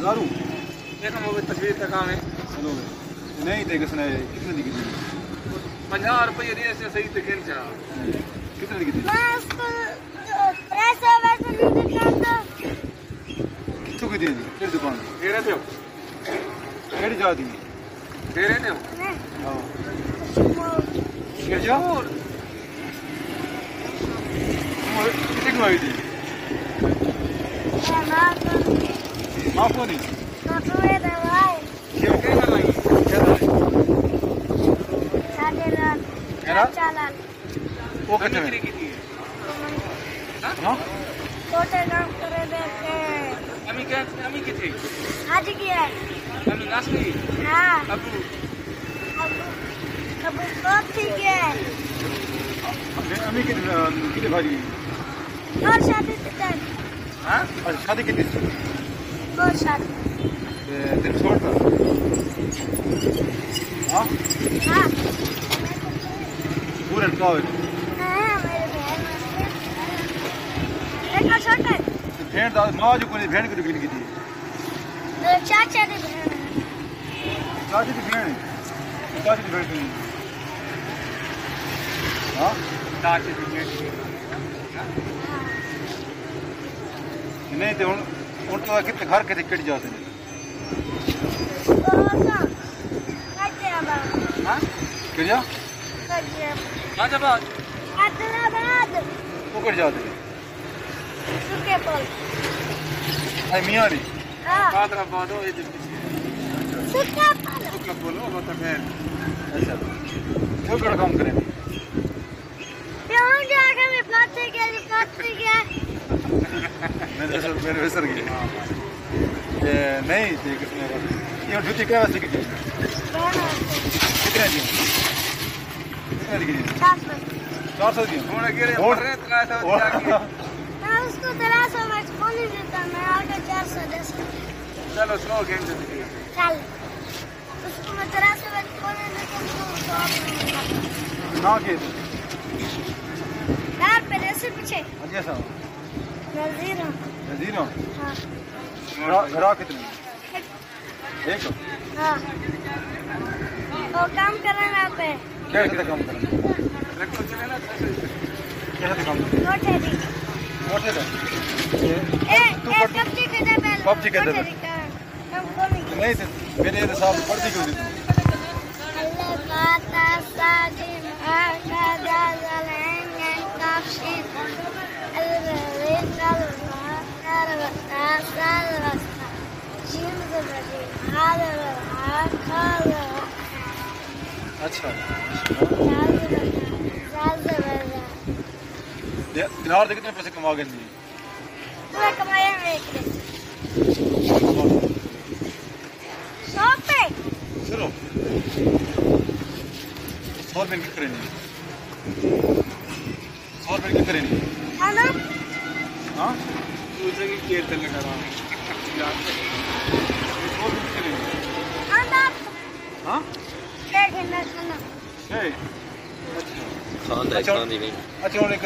ہزاروں دیکھو وہ تصویر کا کام ہے۔ چلو نہیں تے کس نے کتنے دی کتنی پنجہ روپیے دیے سے صحیح تے کھیل چاہ کتنے دی کو پیسہ ویسے نہیں دکھاتا کتوں کی دی کیڑی دکان ڈیرے دے کیڑی جا دی ڈیرے دے نہیں ہاں وہ کیڑی جا کتنے کو آئی تھی میں ماں کو معاف کو نہیں کپڑے دوائی کیوں کیا کر رہی کیا تھا ساڑھے رات میرا چالان وہ کتنے کتنے میں کی دی ہاں۔ دا ماں جو کوئی کی تھی چاچا دی چاچی دی دی ہاں دی نہیں تے ہن ہن تو کتنے گھر کتے کٹ جاتے ہیں بہت کچھ ابا ہاں کٹ جا کچھ ہاں جب آج حیدرآباد وہ کٹ جاتے ہیں سکے پول اے میاں دی ہاں بادر آباد ہو یہ جو میرے گیا یہ نہیں تے کس نے یہ جوتی کیا واسطے کی کتنے دی کتنے کی چار سو دی ہوں گرے تلا تو جا کے میں اس کو تیرا سو میں نہیں دیتا میں آگے چار سو سکتا چلو سو گیم سے چل اس کو میں تیرا سو میں نہیں دیتا دیتا نا کے یار پہ ایسے پیچھے اجے صاحب نظیر ہوں نذیرو ہاں۔ گھرا کتنے ایک ہاں۔ وہ کام کرنا پہ۔ کیا کتنا کام کرنا رکھو چلے نا کیا کام کرنا دی۔ اے اے کب جی پہلے۔ ہم کو نہیں۔ میرے صاحب پڑھتی کیوں اللہ اچھا دینار دے کتنے پیسے کما گئے نہیں پورا کمایا میں سو پہ چلو سو روپے کی کریں سو سو روپے کی کریں کھانا ہاں ہے۔ کھاندہ ہے۔ اچھا۔ اچھا نے